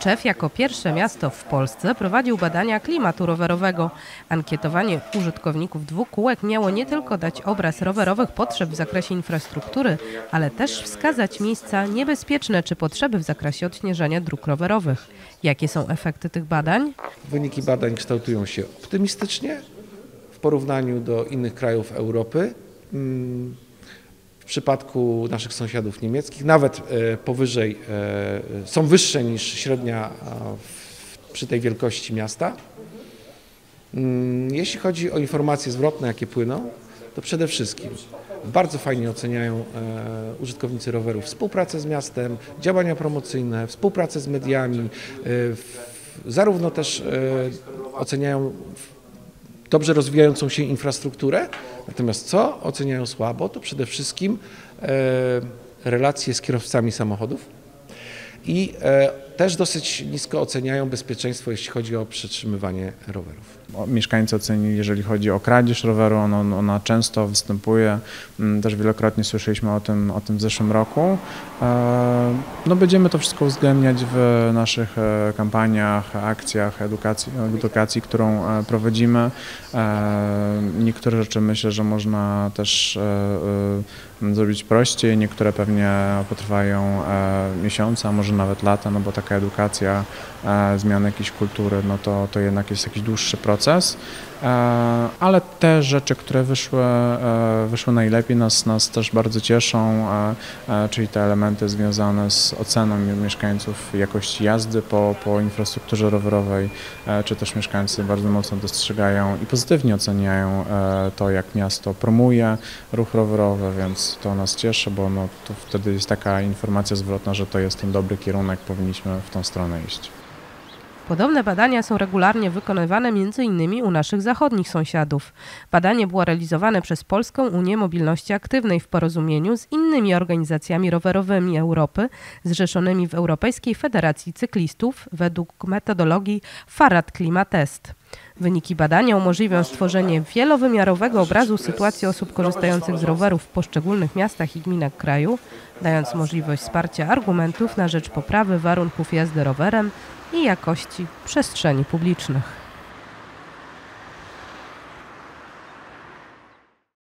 Wrocław jako pierwsze miasto w Polsce prowadził badania klimatu rowerowego. Ankietowanie użytkowników dwukółek miało nie tylko dać obraz rowerowych potrzeb w zakresie infrastruktury, ale też wskazać miejsca niebezpieczne czy potrzeby w zakresie odśnieżania dróg rowerowych. Jakie są efekty tych badań? Wyniki badań kształtują się optymistycznie w porównaniu do innych krajów Europy. Mm, przypadku naszych sąsiadów niemieckich nawet e, powyżej, e, są wyższe niż średnia w- przy tej wielkości miasta. Mm, Jeśli chodzi o informacje zwrotne, jakie płyną, to przede wszystkim bardzo fajnie oceniają e, użytkownicy rowerów współpracę z miastem, działania promocyjne, współpracę z mediami, zarówno też oceniają dobrze rozwijającą się infrastrukturę, natomiast co oceniają słabo, to przede wszystkim e, relacje z kierowcami samochodów i e, też dosyć nisko oceniają bezpieczeństwo, jeśli chodzi o przetrzymywanie rowerów. Mieszkańcy ocenili, jeżeli chodzi o kradzież roweru, ono, ona często występuje. Mm, Też wielokrotnie słyszeliśmy o tym, o tym w zeszłym roku. E, No będziemy to wszystko uwzględniać w naszych e, kampaniach, akcjach, edukacji, edukacji którą e, prowadzimy. Niektóre rzeczy myślę, że można też zrobić prościej, niektóre pewnie potrwają miesiące, a może nawet lata, no bo edukacja, e, zmiana jakiejś kultury, no to, to jednak jest jakiś dłuższy proces. E, Ale te rzeczy, które wyszły, e, wyszły najlepiej, nas, nas też bardzo cieszą, czyli te elementy związane z oceną mieszkańców jakości jazdy po, po infrastrukturze rowerowej, czy też mieszkańcy bardzo mocno dostrzegają i pozytywnie oceniają to, jak miasto promuje ruch rowerowy, więc to nas cieszy, bo no, to wtedy jest taka informacja zwrotna, że to jest ten dobry kierunek, w tą stronę iść. Podobne badania są regularnie wykonywane m.in. u naszych zachodnich sąsiadów. Badanie było realizowane przez Polską Unię Mobilności Aktywnej w porozumieniu z innymi organizacjami rowerowymi Europy zrzeszonymi w Europejskiej Federacji Cyklistów według metodologii Farad Klimatest. Wyniki badania umożliwią stworzenie wielowymiarowego obrazu sytuacji osób korzystających z rowerów w poszczególnych miastach i gminach kraju, dając możliwość wsparcia argumentów na rzecz poprawy warunków jazdy rowerem i jakości przestrzeni publicznych.